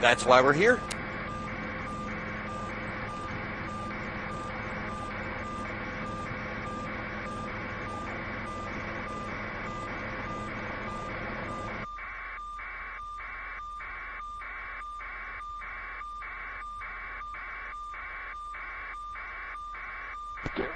That's why we're here. Okay.